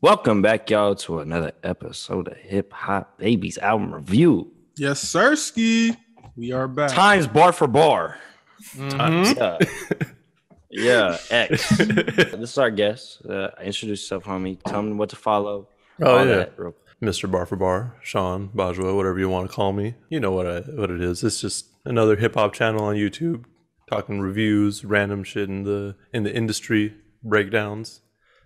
Welcome back, y'all, to another episode of Hip Hop Babies album review. Yes, Sirski. We are back. Times bar for bar. Mhm. Yeah, yeah. X. this is our guest. Uh, introduce yourself, homie. Tell me what to follow. Oh yeah, that real- Mr. Bar for Bar, Shaan Bajwa, whatever you want to call me. You know what I what it is. It's just another hip hop channel on YouTube, talking reviews, random shit in the in the industry, breakdowns,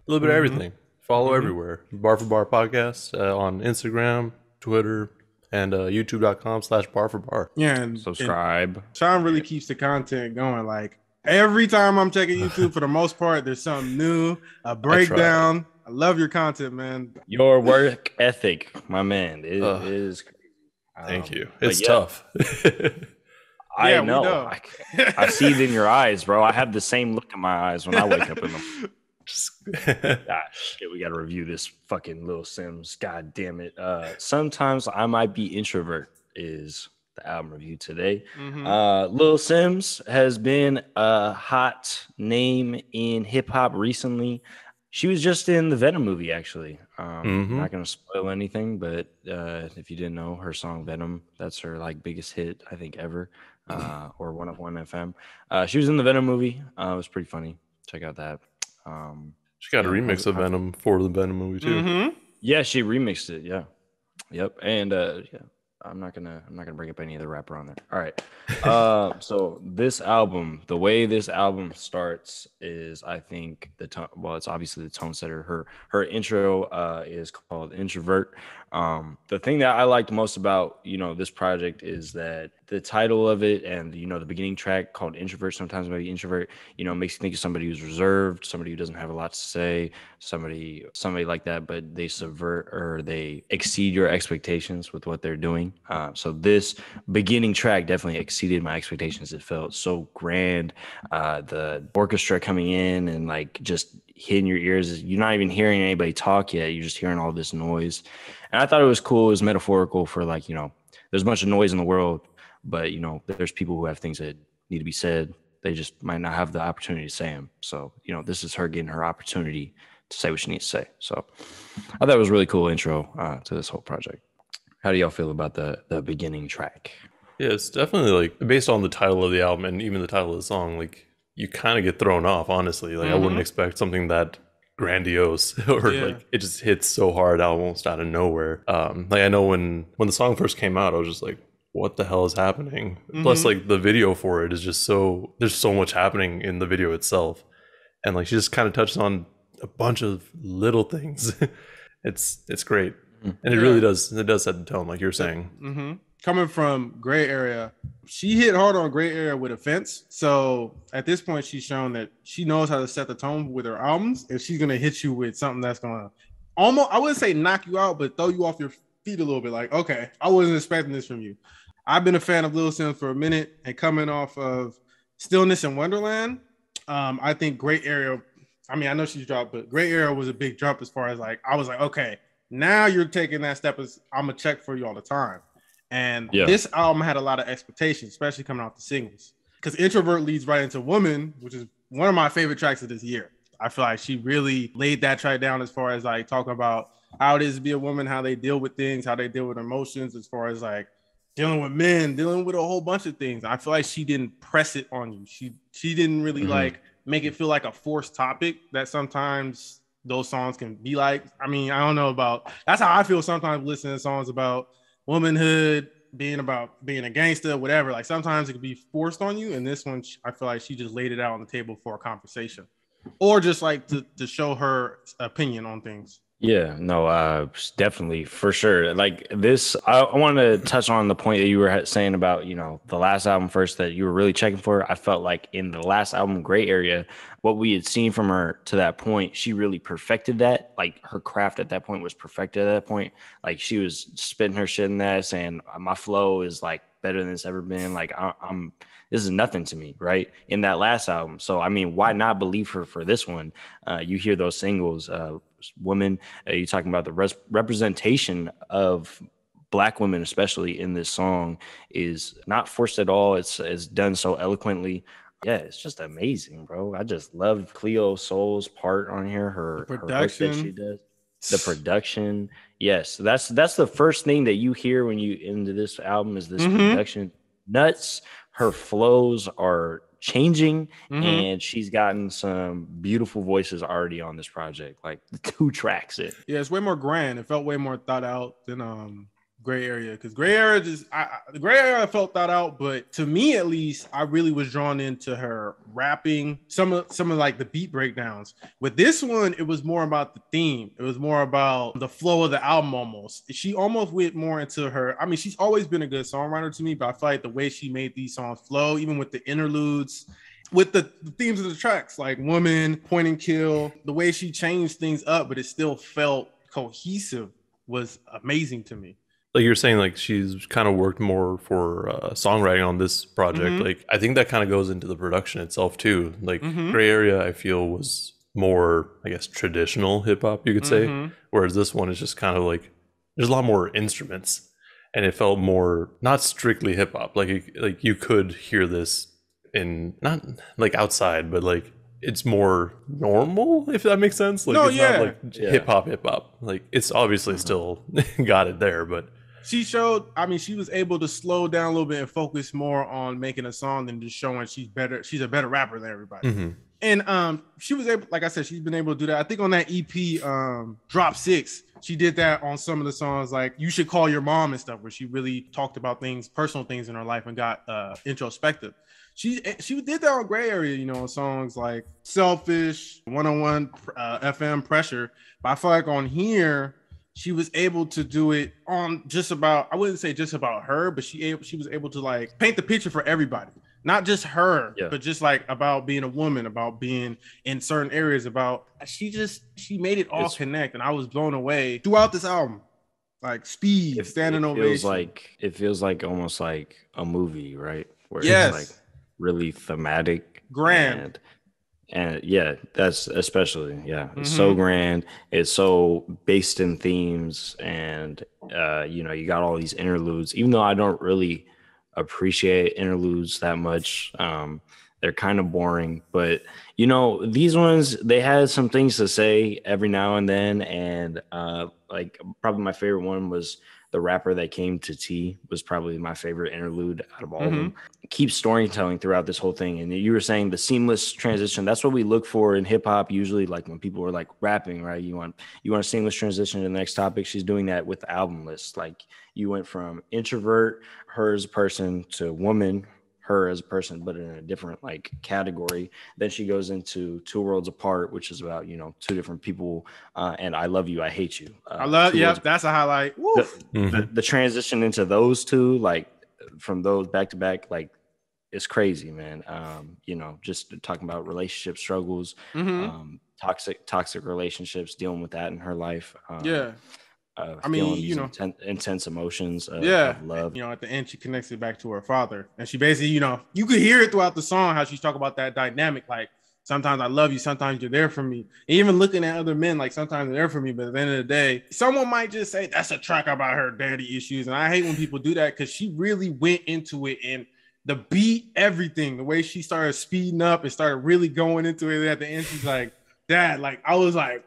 a little bit of everything. Follow everywhere. Bar for Bar podcast uh, on Instagram, Twitter, and uh, YouTube.com slash Bar for Bar. Yeah, and, and Subscribe. Sean really keeps the content going. Like every time I'm checking YouTube, for the most part, there's something new, a breakdown. I, love your content, man. Your work ethic, my man, it Ugh. is. Thank um, you. It's yeah, tough. I Yeah, know. know. I, I see it in your eyes, bro. I have the same look in my eyes when I wake up in the Just- Ah, shit, we got to review this fucking Lil Simz. God damn it. Uh, sometimes I might be introvert is the album review today. Mhm. Uh, Lil Simz has been a hot name in hip hop recently. She was just in the Venom movie, actually. Um, Mhm. Not gonna spoil anything, but uh, if you didn't know, her song Venom, that's her like biggest hit, I think, ever, uh, or one of one FM. Uh, she was in the Venom movie. Uh, it was pretty funny. Check out that. Um, she got a remix of Venom for the Venom movie too. Mhm. yeah, she remixed it. Yeah, yep. And uh, yeah, I'm not gonna I'm not gonna bring up any of the rapper on there. All right. Uh, so this album, the way this album starts is, I think the tone. Well, it's obviously the tone setter. Her her intro uh, is called Introvert. Um, the thing that I liked most about you know this project is that the title of it and you know the beginning track called Introvert. Sometimes maybe introvert, you know, makes you think of somebody who's reserved, somebody who doesn't have a lot to say, somebody somebody like that, but they subvert or they exceed your expectations with what they're doing. Uh, so this beginning track definitely exceeded my expectations. It felt so grand. Uh, the orchestra coming in and like just hitting your ears. You're not even hearing anybody talk yet. You're just hearing all this noise. And I thought it was cool. It was metaphorical for like, you know, there's a bunch of noise in the world, but you know, there's people who have things that need to be said. They just might not have the opportunity to say them. So, you know, this is her getting her opportunity to say what she needs to say. So I thought it was a really cool intro uh, to this whole project. How do y'all feel about the the beginning track? Yeah, it's definitely like based on the title of the album and even the title of the song, like you kind of get thrown off, honestly. Like I wouldn't Mhm. expect something that grandiose or Yeah. like it just hits so hard almost out of nowhere. Um like I know when when the song first came out, I was just like what the hell is happening? Plus Mhm. like the video for it is just so there's so much happening in the video itself. And like she just kind of touches on a bunch of little things. it's it's great. Mhm. And it Yeah. really does it does set the tone like you're saying. hmm Coming from gray area, she hit hard on gray area with offense. So at this point, she's shown that she knows how to set the tone with her albums. If she's gonna hit you with something that's gonna almost, I wouldn't say knock you out, but throw you off your feet a little bit. Like, okay, I wasn't expecting this from you. I've been a fan of Lil Simz for a minute, and coming off of Stillness in Wonderland, um, I think Gray Area. I mean, I know she's dropped, but Gray Area was a big jump as far as like I was like, okay, now you're taking that step. As I'm gonna check for you all the time. And Yeah. this album had a lot of expectations, especially coming off the singles. Because Introvert leads right into Woman, which is one of my favorite tracks of this year. I feel like she really laid that track down as far as like talking about how it is to be a woman, how they deal with things, how they deal with emotions, as far as like dealing with men, dealing with a whole bunch of things. I feel like she didn't press it on you. She she didn't really Mhm. like make it feel like a forced topic that sometimes those songs can be like. I mean, I don't know about that's how I feel sometimes listening to songs about womanhood, being about being a gangster, whatever. Like sometimes it can be forced on you. And this one, I feel like she just laid it out on the table for a conversation, or just like to, to show her opinion on things. Yeah, no, uh, definitely for sure. Like this, I, I want to touch on the point that you were saying about you know the last album first that you were really checking for. I felt like in the last album, Gray Area, what we had seen from her to that point, she really perfected that. Like her craft at that point was perfected at that point. Like she was spitting her shit in that, saying my flow is like better than it's ever been. Like I, I'm this is nothing to me, right? In that last album. So I mean, why not believe her for this one? Uh, you hear those singles, uh, woman. Uh, you're talking about the res- representation of black women, especially in this song, is not forced at all. It's it's done so eloquently. Yeah, it's just amazing, bro. I just love Cleo Sol's part on here. Her her that Production. she does. the production. Yes, that's that's the first thing that you hear when you into this album is this Mhm. production nuts. Her flows are changing, Mhm. and she's gotten some beautiful voices already on this project. Like two tracks it Yeah, it's way more grand. It felt way more thought out than um Gray Area because Gray Area just I, I, the Gray Area felt that out, but to me at least, I really was drawn into her rapping. Some of some of like the beat breakdowns. With this one, it was more about the theme. It was more about the flow of the album. Almost, she almost went more into her. I mean, she's always been a good songwriter to me, but I feel like the way she made these songs flow, even with the interludes with the, the themes of the tracks, like woman, point and kill, the way she changed things up, but it still felt cohesive was amazing to me. Like you're saying like she's kind of worked more for uh, songwriting on this project Mhm. like i think that kind of goes into the production itself too like Mhm. gray area i feel was more i guess traditional hip-hop you could say Mhm. whereas this one is just kind of like there's a lot more instruments and it felt more not strictly hip-hop like it- like you could hear this in not like outside but like it's more normal if that makes sense like No, it's yeah. not like Yeah. hip-hop hip-hop like it's obviously still got it there but She showed, I mean, she was able to slow down a little bit and focus more on making a song than just showing she's better. She's a better rapper than everybody. mhm. And um, she was able, like I said, she's been able to do that. I think on that EP, um, Drop Six, she did that on some of the songs, like "You Should Call Your Mom" and stuff, where she really talked about things, personal things in her life, and got uh, introspective. She she did that on Gray Area, you know, on songs like "Selfish," "101 uh, FM," "Pressure." But I feel like on here, she was able to do it on just about. I wouldn't say just about her, but she able she was able to like paint the picture for everybody not just her, Yeah. but just like about being a woman, about being in certain areas, about uh, she just she made it all It's- connect, and I was blown away throughout this album. Like speed, It, standing it feels like it feels like almost like a movie, right? Where Yes. it's like really thematic, Grand. And, yeah, that's especially yeah, it's so Mhm. grand. It's so based in themes, and uh, you know, you got all these interludes. Even though I don't really appreciate interludes that much, um, they're kind of boring. But you know, these ones they had some things to say every now and then, and uh, like probably my favorite one was the rapper that came to tea was probably my favorite interlude out of all of mm-hmm. them. Keep storytelling throughout this whole thing, and you were saying the seamless transition. That's what we look for in hip hop. Usually, like when people are like rapping, right? You want you want a seamless transition to the next topic. She's doing that with the album list. Like you went from introvert, her as a person, to woman, her as a person, but in a different like category. Then she goes into Two Worlds Apart, which is about you know two different people, uh, and I love you, I hate you. Uh, I love. Two Yep, Worlds that's a highlight. Woo. the, Mhm. the, the transition into those two, like from those back to back, like it's crazy, man. Um, you know, just talking about relationship struggles, Mhm. um, toxic, toxic relationships, dealing with that in her life. Um, yeah, uh, I mean, you know- intense, intense emotions. Of, Yeah. of love. you know, at the end, she connects it back to her father, and she basically, you know, you could hear it throughout the song how she's talking about that dynamic, like. Sometimes I love you, sometimes you're there for me. And even looking at other men, like sometimes they're there for me, but at the end of the day, someone might just say that's a track about her daddy issues. And I hate when people do that because she really went into it and the beat, everything, the way she started speeding up and started really going into it at the end, she's like, Dad, like I was like,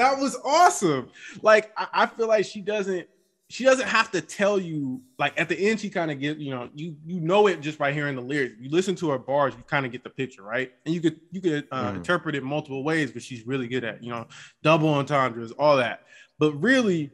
that was awesome. Like I, I feel like she doesn't she doesn't have to tell you like at the end she kind of get you know you you know it just by hearing the lyrics you listen to her bars you kind of get the picture right and you could you could uh, Mhm. interpret it multiple ways but she's really good at you know double entendres all that but really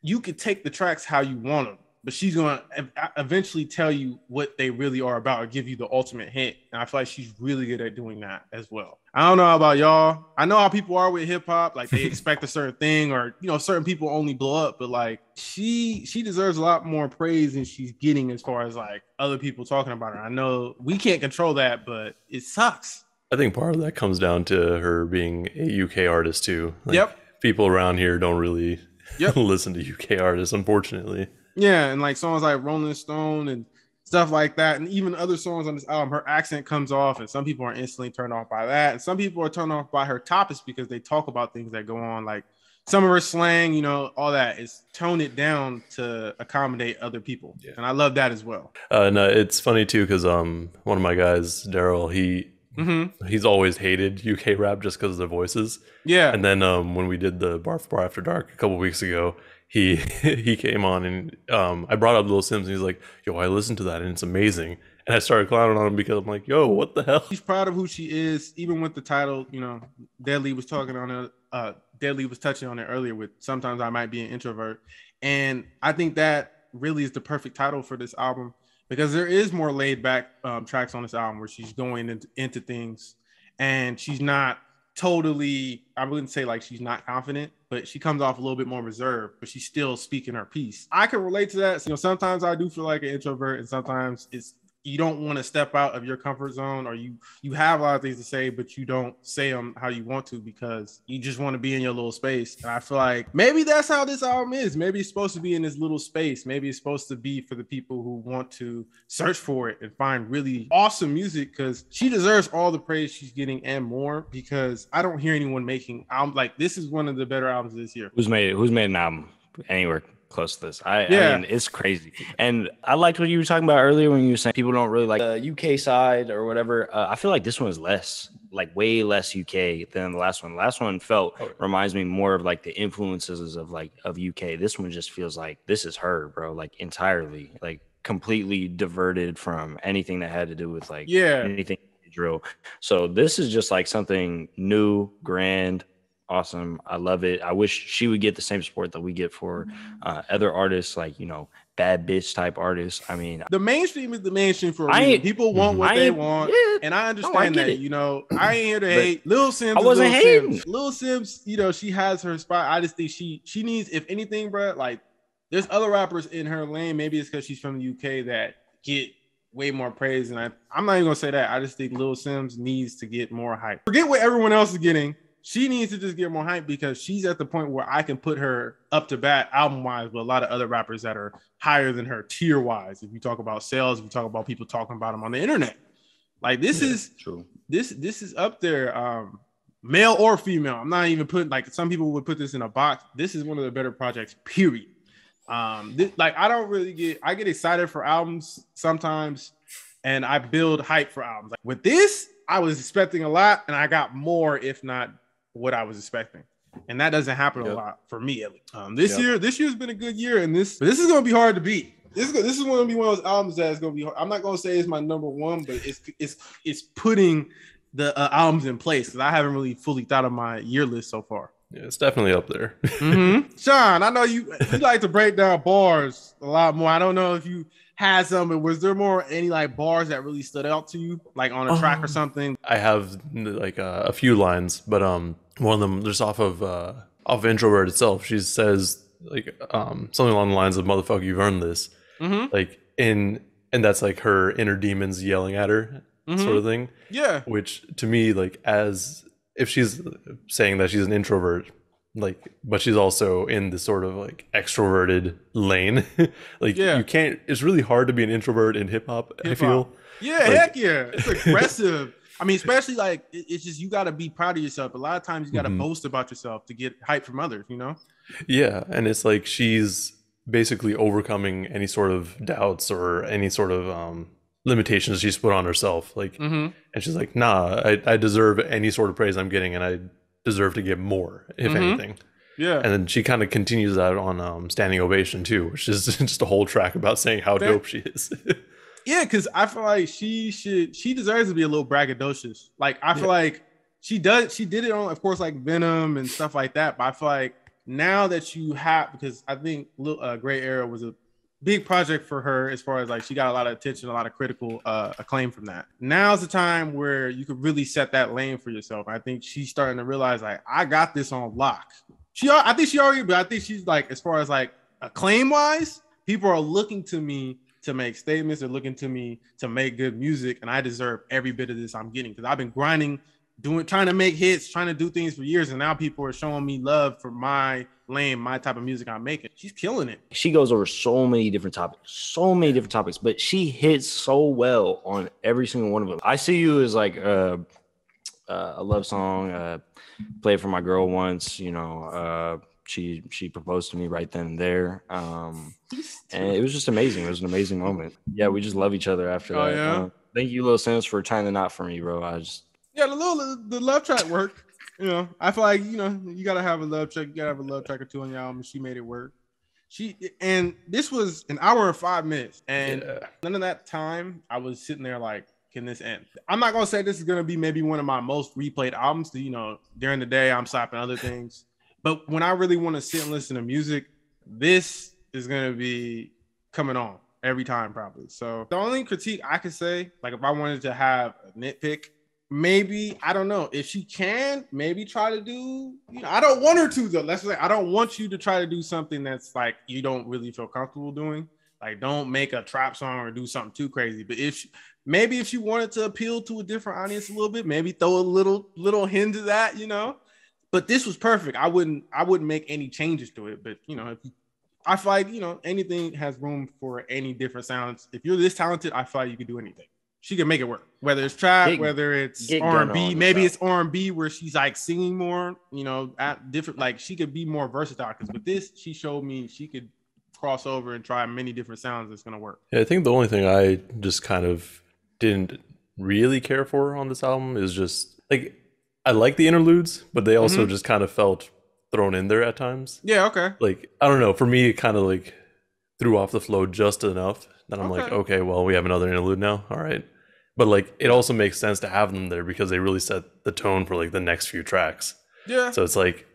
you could take the tracks how you want them but she's going to eventually tell you what they really are about or give you the ultimate hint and i feel like she's really good at doing that as well i don't know about y'all i know how people are with hip-hop like they expect a certain thing or you know certain people only blow up but like she she deserves a lot more praise than she's getting as far as like other people talking about her i know we can't control that but it sucks I think part of that comes down to her being a UK artist too. Like, Yep. People around here don't really Yep. listen to UK artists, unfortunately. Yeah, and like songs like Rolling Stone and stuff like that, and even other songs on this album, her accent comes off, and some people are instantly turned off by that, and some people are turned off by her topics because they talk about things that go on, like some of her slang, you know, all that is tone it down to accommodate other people, Yeah. and I love that as well. Uh, no, it's funny too because um, one of my guys, Daryl, he Mm-hmm. He's always hated UK rap just because of their voices. Yeah. And then um, when we did the Bar for Bar After Dark a couple weeks ago, he he came on and um, I brought up Little Simz and he's like, "Yo, I listened to that and it's amazing." And I started clowning on him because I'm like, "Yo, what the hell?" She's proud of who she is, even with the title. You know, Deadly was talking on it. Uh, Deadly was touching on it earlier. With sometimes I might be an introvert, and I think that really is the perfect title for this album because there is more laid back um, tracks on this album where she's going into, into things and she's not totally i wouldn't say like she's not confident but she comes off a little bit more reserved but she's still speaking her piece. I can relate to that. You know sometimes i do feel like an introvert and sometimes it's you don't want to step out of your comfort zone or you you have a lot of things to say but you don't say them how you want to because you just want to be in your little space. And i feel like maybe that's how this album is. Maybe it's supposed to be in this little space. Maybe it's supposed to be for the people who want to search for it and find really awesome music because she deserves all the praise she's getting and more because i don't hear anyone making i'm like this is one of the better albums this year. Who's made who's made an album anywhere close to this? I, Yeah. I mean, it's crazy. And I liked what you were talking about earlier when you were saying people don't really like the UK side or whatever. Uh, I feel like this one is less, like way less UK than the last one. The last one felt Oh. reminds me more of like the influences of like of UK. This one just feels like this is her, bro, like entirely, like completely diverted from anything that had to do with like Yeah. anything drill. So this is just like something new, grand, awesome. I love it. I wish she would get the same support that we get for uh, other artists, like you know, bad bitch type artists. I mean, the mainstream is the mainstream for a I reason. people want what I they want yeah, and i understand get that it. you know i ain't here to hate lil Simz I wasn't Lil hating. Simz. lil Simz you know she has her spot i just think she she needs if anything bro like there's other rappers in her lane maybe it's because she's from the uk that get way more praise and I, i'm not even gonna say that i just think lil Simz needs to get more hype forget what everyone else is getting she needs to just get more hype because she's at the point where I can put her up to bat album wise with a lot of other rappers that are higher than her tier wise. If you talk about sales, if you talk about people talking about them on the internet, like this Yeah, is true. this this is up there, um, male or female. I'm not even putting like some people would put this in a box. This is one of the better projects. Period. Um, this, like I don't really get I get excited for albums sometimes, and I build hype for albums. Like with this, I was expecting a lot, and I got more, if not what I was expecting. And that doesn't happen a lot for me at least. Um, this Yep. year, this year's been a good year, and this this is gonna be hard to beat. This is this is gonna be one of those albums that's gonna be. Hard. I'm not gonna say it's my number one, but it's it's it's putting the uh, albums in place because I haven't really fully thought of my year list so far. Yeah, it's definitely up there. Mm-hmm. Shaan, I know you you like to break down bars a lot more. I don't know if you had some, but was there more any like bars that really stood out to you, like on a track or Um, something? I have like uh, a few lines, but um, one of them just off of uh, off of introvert itself. She says like um something along the lines of "motherfucker, you've earned this." Mm-hmm. Like in and that's like her inner demons yelling at her, Mm-hmm. sort of thing. Yeah. Which to me, like as if she's saying that she's an introvert, like but she's also in the sort of like extroverted lane. like Yeah. you can't. It's really hard to be an introvert in hip hop. I feel. Yeah, Like- heck yeah. It's aggressive. I mean, especially like it's just you got to be proud of yourself. A lot of times you got to Mhm. boast about yourself to get hype from others. You know? Yeah, and it's like she's basically overcoming any sort of doubts or any sort of um, limitations she's put on herself. Like, Mm-hmm. and she's like, "Nah, I, I deserve any sort of praise I'm getting, and I deserve to get more, if Mhm. anything." Yeah. And then she kind of continues that on um, "Standing Ovation" too, which is just a whole track about saying how Fair. dope she is. Yeah, because I feel like she should she deserves to be a little braggadocious. Like I feel Yeah. like she does she did it on of course like Venom and stuff like that. But I feel like now that you have because I think uh, Gray Area was a big project for her as far as like she got a lot of attention, a lot of critical uh, acclaim from that. Now's the time where you could really set that lane for yourself. I think she's starting to realize like I got this on lock. She I think she already, but I think she's like as far as like acclaim wise, people are looking to me to make statements. They're looking to me to make good music, and I deserve every bit of this I'm getting because I've been grinding, doing, trying to make hits, trying to do things for years, and now people are showing me love for my lane, my type of music I'm making. She's killing it. She goes over so many different topics, so many different topics, but she hits so well on every single one of them. I see you as like a love song. Uh, played for my girl once. You know, uh, she she proposed to me right then and there. Um, and it was just amazing. It was an amazing moment. Yeah, we just love each other after Oh, that. yeah? Uh, thank you, Lil Simz, for tying the knot for me, bro. I just Yeah, the little the love track worked. You know, I feel like you know you gotta have a love track. You gotta have a love track or two on your album. She made it work. She and this was an hour and five minutes, and Yeah. none of that time I was sitting there like, can this end? I'm not gonna say this is gonna be maybe one of my most replayed albums. You know, during the day I'm slapping other things, but when I really want to sit and listen to music, this is gonna be coming on every time probably. So the only critique I could say, like if I wanted to have a nitpick, maybe I don't know if she can maybe try to do. You know, I don't want her to though. Let's say I don't want you to try to do something that's like you don't really feel comfortable doing. Like don't make a trap song or do something too crazy. But if she, maybe if she wanted to appeal to a different audience a little bit, maybe throw a little little hint of that, you know. But this was perfect. I wouldn't I wouldn't make any changes to it. But you know, if I feel like you know anything has room for any different sounds. If you're this talented, I feel like you could do anything. She can make it work. Whether it's trap, Get- whether it's R and B, maybe it's R and B where she's like singing more. You know, at different like she could be more versatile. Because with this, she showed me she could cross over and try many different sounds. That's gonna work. Yeah, I think the only thing I just kind of didn't really care for on this album is just like I like the interludes, but they also Mhm. just kind of felt thrown in there at times. Yeah. Okay. Like I don't know, for me it kind of like threw off the flow just enough that I'm like, Okay. okay, well we have another interlude now. All right. But like it also makes sense to have them there because they really set the tone for like the next few tracks. Yeah. So it's like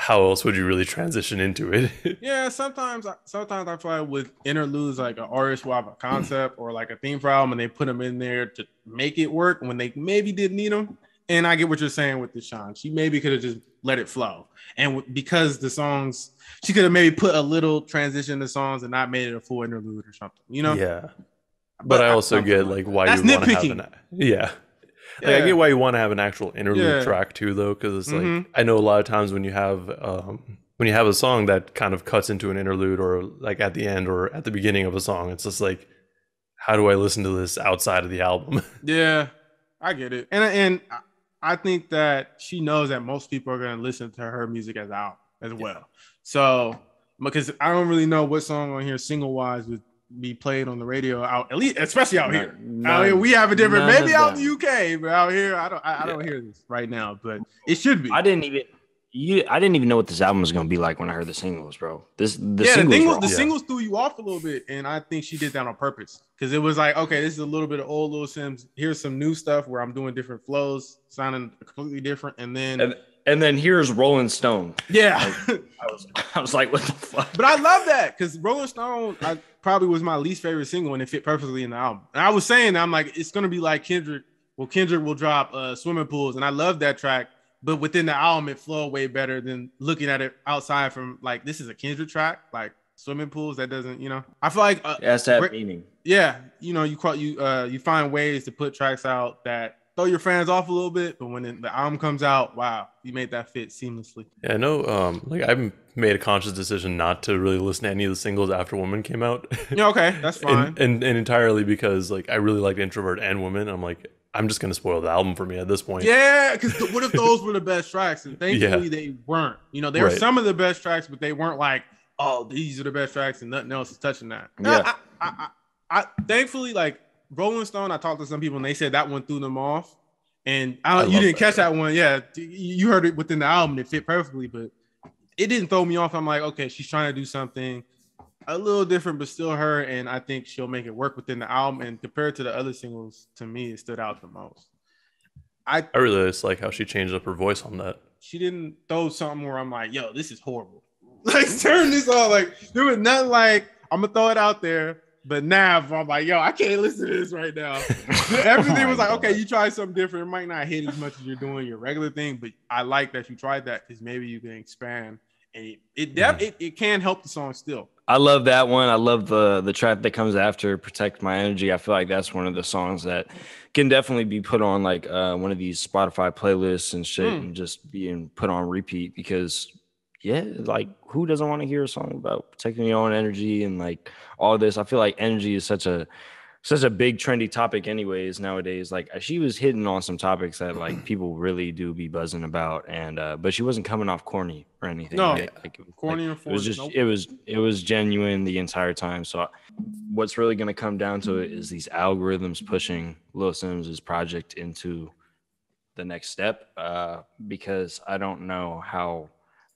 how else would you really transition into it? Yeah, sometimes sometimes I feel like with interludes, like an artist will have a concept or like a theme for album, and they put them in there to make it work when they maybe didn't need them. And I get what you're saying with Deshaun. She maybe could have just let it flow, and w- because the songs, she could have maybe put a little transition in the songs and not made it a full interlude or something. You know? yeah. But, I also get like why you want to have nitpicking. an yeah. Like, I get why you want to have an actual interlude Yeah. track too, though, because it's like Mhm. I know a lot of times when you have um, when you have a song that kind of cuts into an interlude, or like at the end or at the beginning of a song, it's just like, how do I listen to this outside of the album? Yeah, I get it, and and I- think that she knows that most people are gonna listen to her music as out as well. So because I don't really know what song on here single wise would be played on the radio out at least, especially out here. out here, we have a different. Maybe out in the UK, but out here, I don't. I, I don't hear this right now, but it should be. I didn't even you I didn't even know what this album was gonna be like when I heard the singles, bro. This the yeah, the, singles singles, were the awesome. singles threw you off a little bit, and I think she did that on purpose because it was like, okay, this is a little bit of old Lil Simz. Here's some new stuff where I'm doing different flows, sounding completely different, and then and, and then here's Rolling Stone. yeah. I was I was like, what the fuck? but I love that because Rolling Stone, I probably was my least favorite single, and it fit perfectly in the album. And I was saying, I'm like, it's gonna be like Kendrick. Well, Kendrick will drop uh, swimming pools, and I love that track. But within the album, it flowed way better than looking at it outside from like this is a Kendrick track, like swimming pools. That doesn't, you know. I feel like uh, It has to have Rick- meaning. yeah, you know, you call you uh you find ways to put tracks out that throw your fans off a little bit, but when it, the album comes out, wow, you made that fit seamlessly. Yeah, no, um, like I've made a conscious decision not to really listen to any of the singles after Woman came out. Yeah, okay, that's fine. and, and and entirely because like I really liked Introvert and Woman. I'm like, I'm just gonna spoil the album for me at this point. yeah, because what if those were the best tracks? And thankfully they weren't. You know, they were some of the best tracks, but they weren't like, oh, these are the best tracks and nothing else is touching that. Yeah. I, I, I, I thankfully like Rolling Stone. I talked to some people and they said that one threw them off. And I, I you didn't that. catch that one. Yeah, you heard it within the album. It fit perfectly, but it didn't throw me off. I'm like, okay, she's trying to do something a little different, but still her. And I think she'll make it work within the album. And compared to the other singles, to me, it stood out the most. I I really just like how she changed up her voice on that. she didn't throw something where I'm like, yo, this is horrible. Like turn this on. Like there was nothing like I'm gonna throw it out there. But now I'm like, yo, I can't listen to this right now. Everything Oh was like, okay, you try something different. It might not hit as much as you're doing your regular thing, but I like that you tried that because maybe you can expand. And it it, mm-hmm. def- it it can help the song still. I love that one. I love the the track that comes after "Protect My Energy." I feel like that's one of the songs that can definitely be put on like uh, one of these Spotify playlists and shit, Mm. and just being put on repeat because, yeah, like who doesn't want to hear a song about protecting your own energy and like all this? I feel like energy is such a such a big trendy topic anyways nowadays like she was hitting on some topics that like people really do be buzzing about and uh but she wasn't coming off corny or anything No. right? like, it was- Corny or like, it was just nope. it was it was genuine the entire time so what's really going to come down to it is these algorithms pushing Lil Simz' project into the next step uh, because I don't know how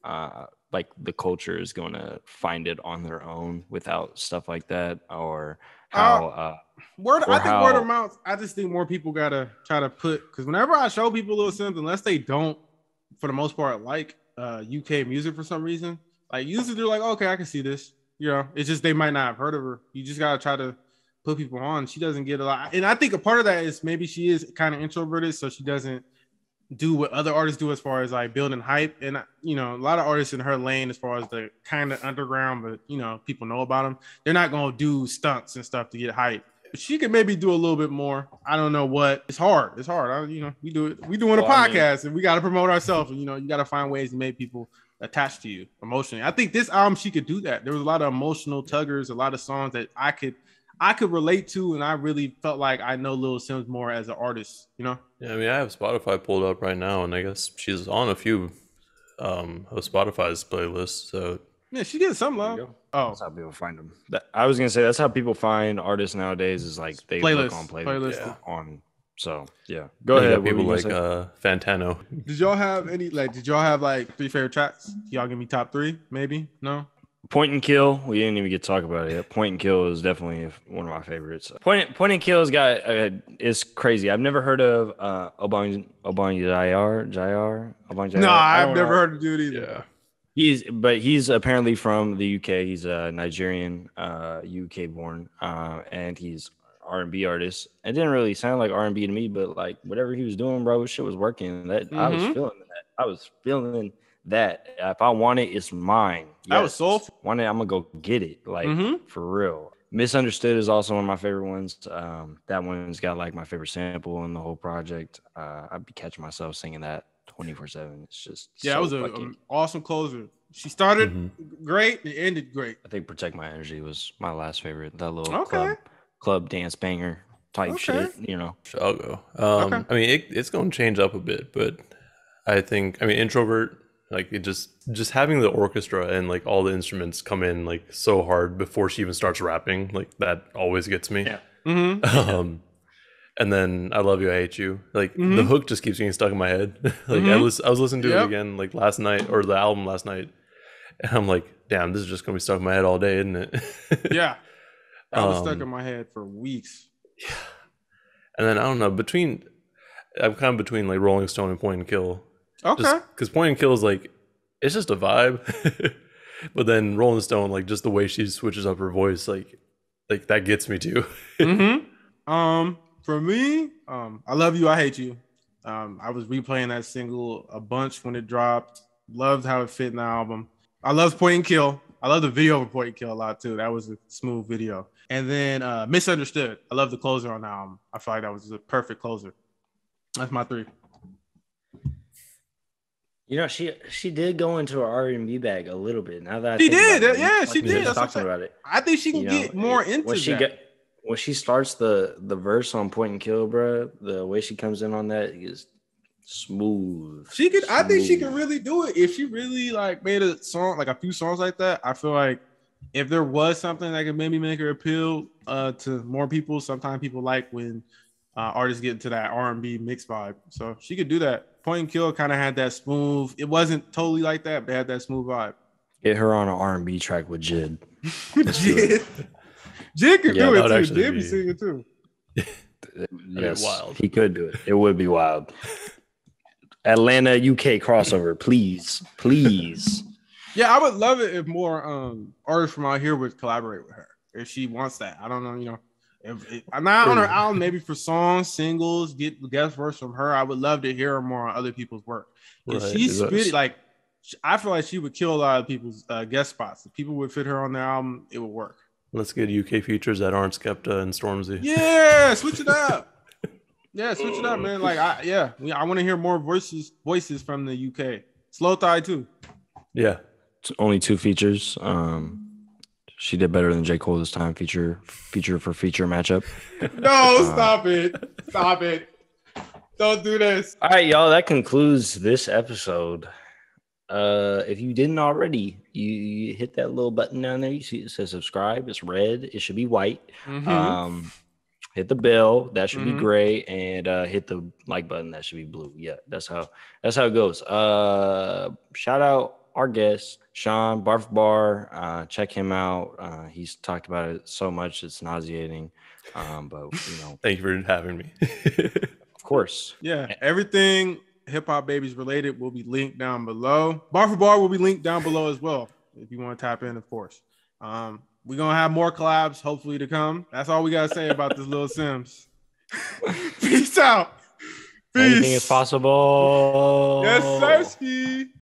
uh, like the culture is going to find it on their own without stuff like that or how uh, Word, I think word of mouth. I just think more people gotta try to put because whenever I show people Little Simz, unless they don't, for the most part, like uh UK music for some reason, like usually they're like, okay, I can see this. You know, it's just they might not have heard of her. You just gotta try to put people on. She doesn't get a lot, and I think a part of that is maybe she is kind of introverted, so she doesn't do what other artists do as far as like building hype. And you know, a lot of artists in her lane, as far as the kind of underground, but you know, people know about them. They're not gonna do stunts and stuff to get hype. But she could maybe do a little bit more. I don't know what. It's hard. It's hard. I, you know, we do it. We doing a Well, I mean- podcast, and we got to promote ourselves. And you know, you got to find ways to make people attached to you emotionally. I think this album she could do that. There was a lot of emotional tuggers, a lot of songs that I could I could relate to, and I really felt like I know Lil Simz more as an artist. You know, Yeah, I mean, I have Spotify pulled up right now, and I guess she's on a few um, of Spotify's playlists. So yeah, she gets some love. Oh, that's how people find them. That, I was gonna say that's how people find artists nowadays is like they Playlist, look on playlists playlist. Yeah. on. So yeah, go you ahead. got people like uh, Fantano. did y'all have any like? Did y'all have like three favorite tracks? Y'all give me top three, maybe? No. Point and kill. We didn't even get to talk about it yet. Point and kill is definitely one of my favorites. Point point and kill's got uh, is crazy. I've never heard of uh Obang Obang Jayar Jayar Obongjayar. No, I I've never know. heard of dude either. Yeah. He's but he's apparently from the UK. He's a Nigerian, uh, UK born, uh, and he's R and B artist. It didn't really sound like R and B to me, but like whatever he was doing, bro, shit was working. That I was Mhm. feeling that. I was feeling that. If I want it, it's mine. That was Yes. soulful. Want it, I'm gonna go get it. Like Mhm. for real. Misunderstood is also one of my favorite ones. Um, that one's got like my favorite sample in the whole project. Uh, I'd be catching myself singing that 24 seven. It's just Yeah, so it was an fucking- awesome closer. She started Mhm. great and ended great. I think Protect My Energy was my last favorite. That little Okay. club club dance banger type Okay. shit, you know. I'll go. Um, Okay. I mean, it, it's going to change up a bit, but I think, I mean, introvert, like it just, just having the orchestra and like all the instruments come in like so hard before she even starts rapping, like that always gets me. Yeah. Mm-hmm. Um, and then I love you, I hate you. Like the Mhm. hook just keeps getting stuck in my head. like I Mhm. was, I was listening to Yep. it again like last night or the album last night, and I'm like, damn, this is just gonna be stuck in my head all day, isn't it? Yeah. I was stuck Um, in my head for weeks. Yeah. And then I don't know between, I'm kind of between like Rolling Stone and Point and Kill. Okay. because Point and Kill is like it's just a vibe, but then Rolling Stone like just the way she switches up her voice like like that gets me too. mm-hmm. Um, for me, um, I love you, I hate you. Um, I was replaying that single a bunch when it dropped. Loved how it fit in the album. I love Point and Kill. I love the video of Point and Kill a lot too. That was a smooth video. And then uh, Misunderstood. I love the closer on the album. I feel like that was a perfect closer. That's my three. You know, she she did go into her R and B bag a little bit. Now that I She think did, about it, yeah, she did. That's talking about it. I think she can you know, get more into when she that. get when she starts the the verse on Point and Kill, bro. The way she comes in on that is smooth. She could. I think she Smooth. could really do it if she really like made a song, like a few songs like that. I feel like if there was something that could maybe make her appeal uh, to more people. Sometimes people like when uh, artists get into that R and B mix vibe. So she could do that. Point and Kill kind of had that smooth. It wasn't totally like that, but it had that smooth vibe. Get her on an R and B track with Jid. Jid, Jid could Yeah, do it too. Jid be be- singing too. Yes, wild. he could do it. It would be wild. Atlanta, UK crossover, please, please. Yeah, I would love it if more um artists from out here would collaborate with her. If she wants that, I don't know. You know, if, if not on her album, maybe for songs, singles, get guest verse from her. I would love to hear her more on other people's work. If Right, she's is spit like, I feel like she would kill a lot of people's uh, guest spots. If people would fit her on their album, it would work. Let's get UK features that aren't Skepta and Stormzy. Yeah, switch it up. Yeah, switch it up, man. Like, I yeah, we- I want to hear more voices voices from the UK. Slowthai too. Yeah. It's only two features. Um, she did better than J Cole this time. Feature, feature for feature matchup. No, stop it, stop it. Don't do this. All right, y'all. That concludes this episode. Uh, if you didn't already, you, you hit that little button down there. You see it says subscribe. It's red. It should be white. Mhm. Um, hit the bell. That should Mhm. be gray, and uh, hit the like button. That should be blue. Yeah, that's how that's how it goes. Uh, shout out our guest Shaan Barf Bar. Uh, check him out. Uh, he's talked about it so much it's nauseating. Um, but you know, Thank you for having me. of course, Yeah, everything hip hop babies related will be linked down below. Bar for bar will be linked down below as well if you want to tap in, of course. Um, we're gonna have more collabs hopefully to come. That's all we gotta say about this little Simz. Peace out. Peace. anything is possible. Yes, sir.